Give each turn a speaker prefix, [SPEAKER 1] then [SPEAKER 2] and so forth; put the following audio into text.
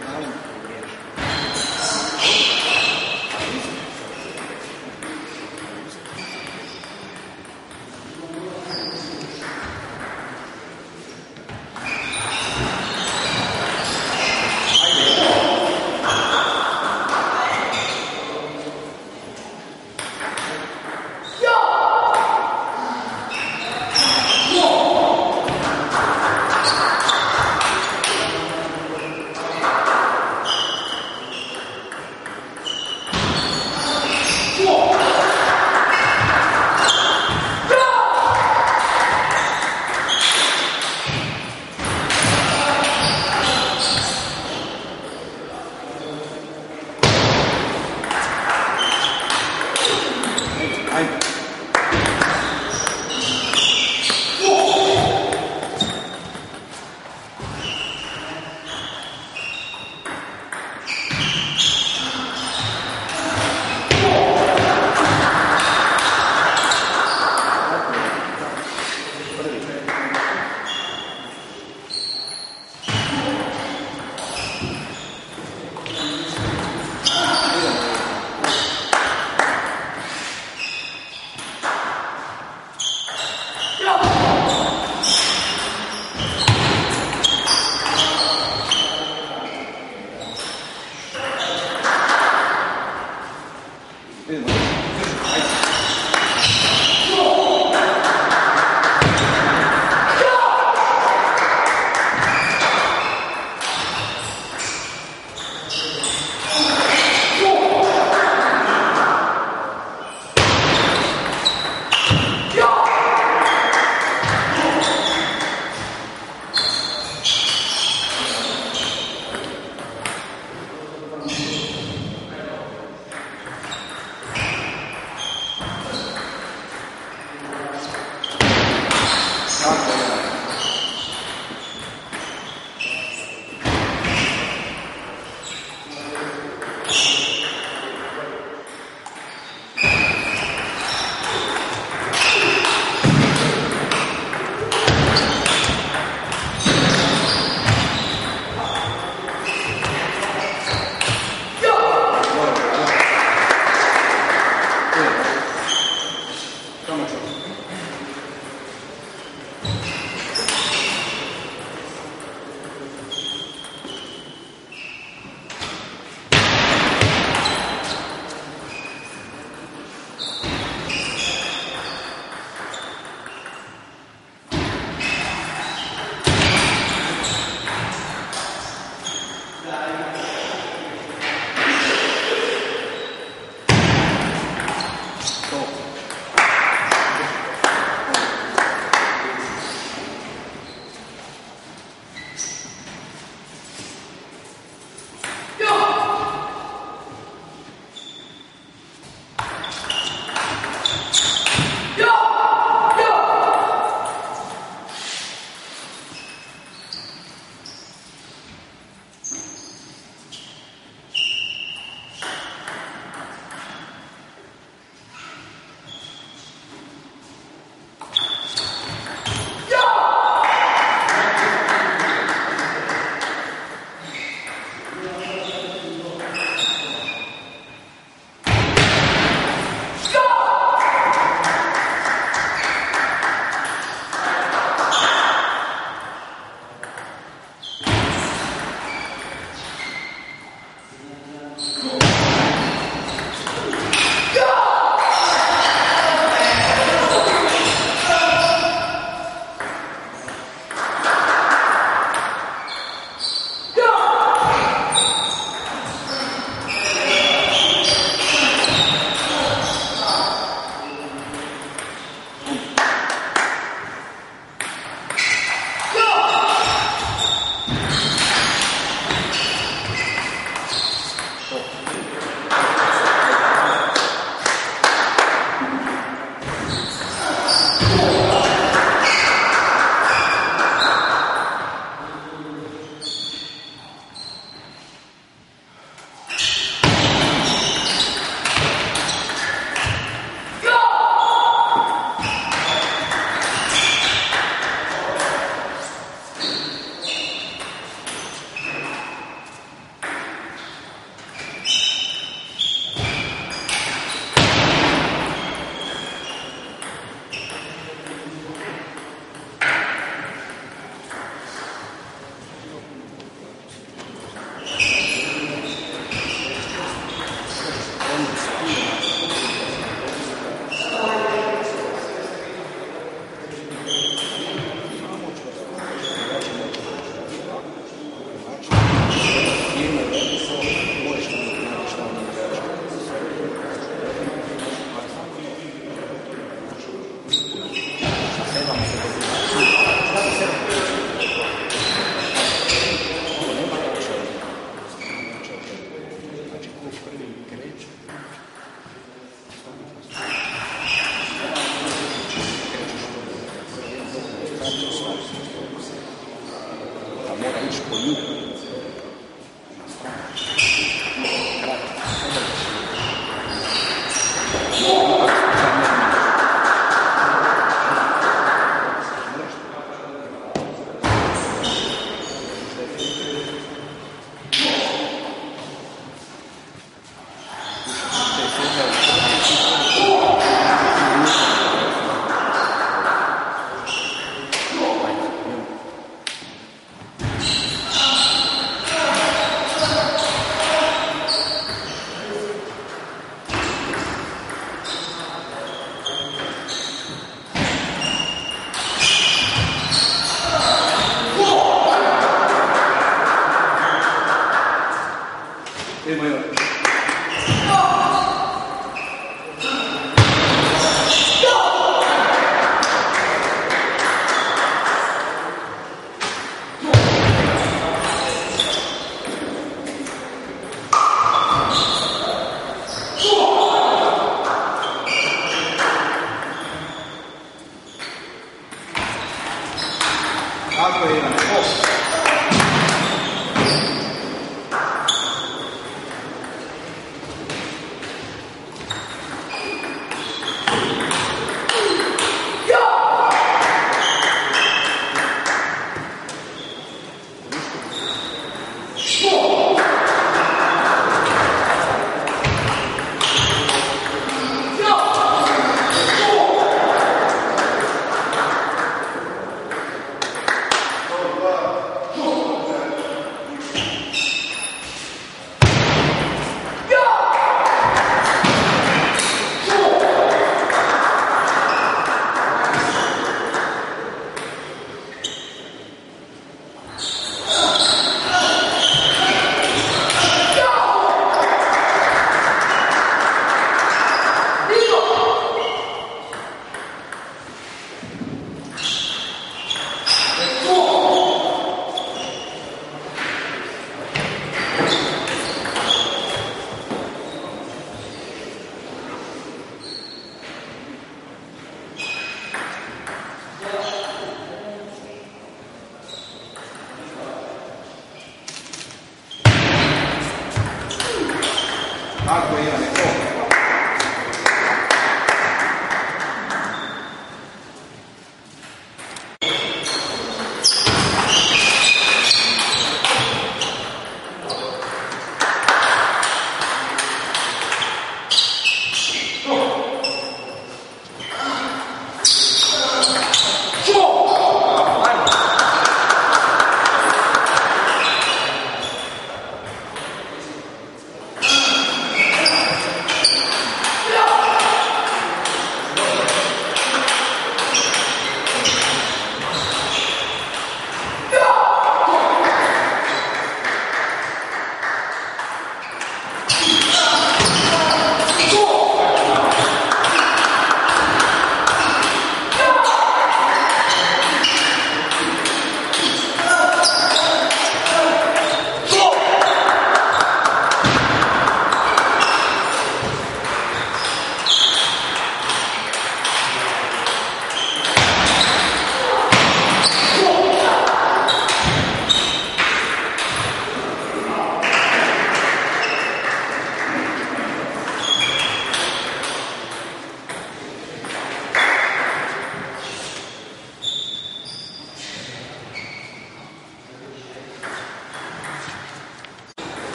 [SPEAKER 1] I don't know.